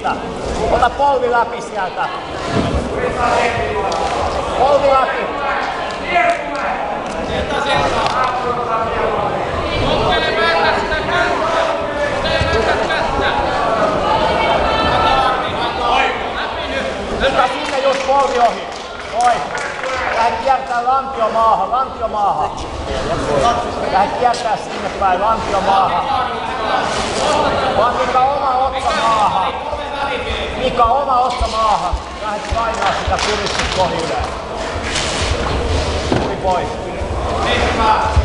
siitä. Ota polvi läpi sieltä. Polvi läpi. Ota sinne just polvi ohi. Oi. Lähde kiertää lantiomaahan, lantiomaahan. Lähde kiertää sinne päin, lantiomaahan. Vaan maahan. Mika oma otsa maahan. Lähde painaa sitä kurissa kohilleen. Tuli pois. Hyvä.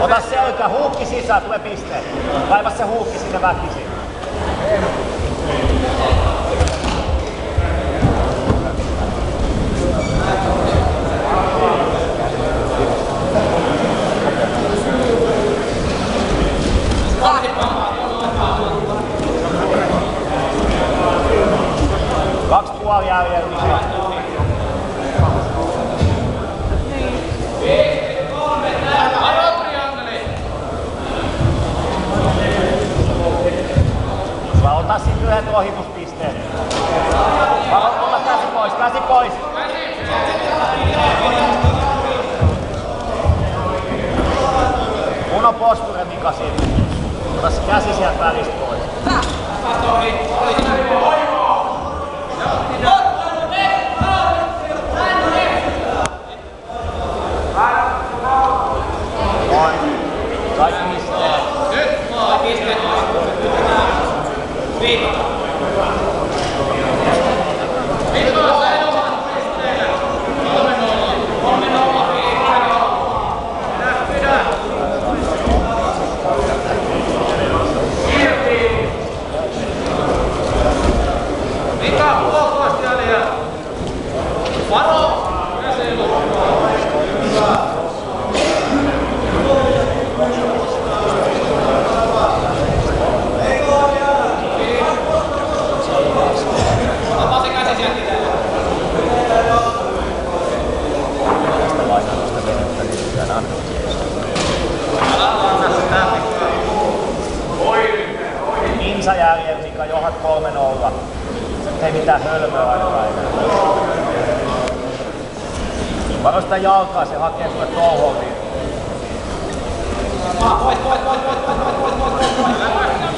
Ota selkä, huukki sisään, tulee piste. Kaiva se huukki sinne väkisin. Kaksi puoli jäljellä. Mika. Mä otan sit yhdet ohituspisteet. Mä ota käsi pois, käsi pois. Mun on posture Mika siinä. Ota käsi sieltä välistä pois. Fica a boa, Costelinha. Parou! Ei mitään hölmöä ainakaan enää. Varo sitä jalkaa, se hakee sulle touhoviin.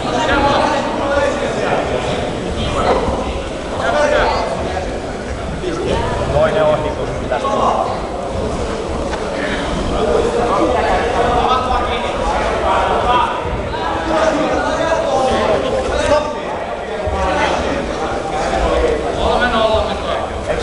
Toinen ohi.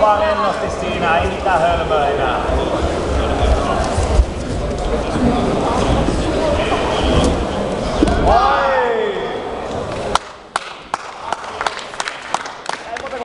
vaan rennosti siinä, ei mitään hölmöä enää.